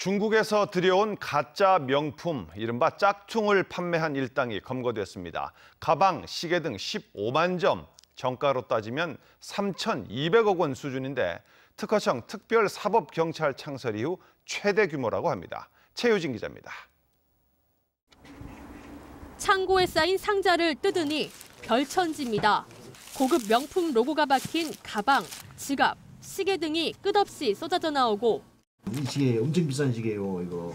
중국에서 들여온 가짜 명품 이른바 짝퉁을 판매한 일당이 검거됐습니다. 가방, 시계 등 15만 점, 정가로 따지면 3,200억 원 수준인데 특허청 특별사법경찰 창설 이후 최대 규모라고 합니다. 최유진 기자입니다. 창고에 쌓인 상자를 뜯으니 별천지입니다. 고급 명품 로고가 박힌 가방, 지갑, 시계 등이 끝없이 쏟아져 나오고 이 시계 엄청 비싼 시계예요 이거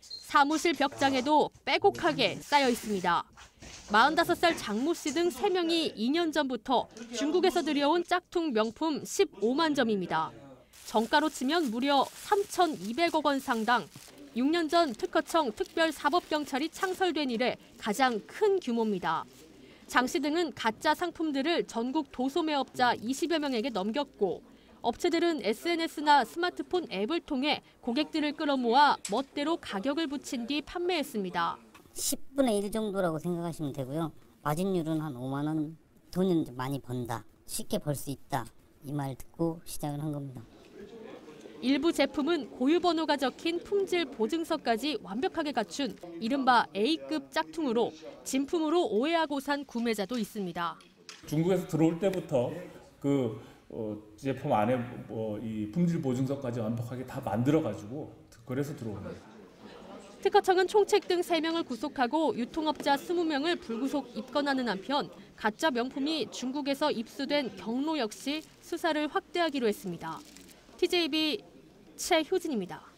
사무실 벽장에도 빼곡하게 쌓여 있습니다. 45살 장모 씨 등 3명이 2년 전부터 중국에서 들여온 짝퉁 명품 15만 점입니다. 정가로 치면 무려 3,200억 원 상당. 6년 전 특허청 특별사법경찰이 창설된 이래 가장 큰 규모입니다. 장 씨 등은 가짜 상품들을 전국 도소매업자 20여 명에게 넘겼고 업체들은 SNS나 스마트폰 앱을 통해 고객들을 끌어모아 멋대로 가격을 붙인 뒤 판매했습니다. 10분의 1 정도라고 생각하시면 되고요. 마진율은 한 5만 원. 돈은 좀 많이 번다. 쉽게 벌 수 있다. 이 말 듣고 시작을 한 겁니다. 일부 제품은 고유 번호가 적힌 품질 보증서까지 완벽하게 갖춘 이른바 A급 짝퉁으로 진품으로 오해하고 산 구매자도 있습니다. 중국에서 들어올 때부터 그 어, 제품 안에 뭐 이 품질 보증서까지 완벽하게 다 만들어 가지고 그래서 들어온 거예요. 특허청은 총책 등 3명을 구속하고 유통업자 20명을 불구속 입건하는 한편 가짜 명품이 중국에서 입수된 경로 역시 수사를 확대하기로 했습니다. TJB 최효진입니다.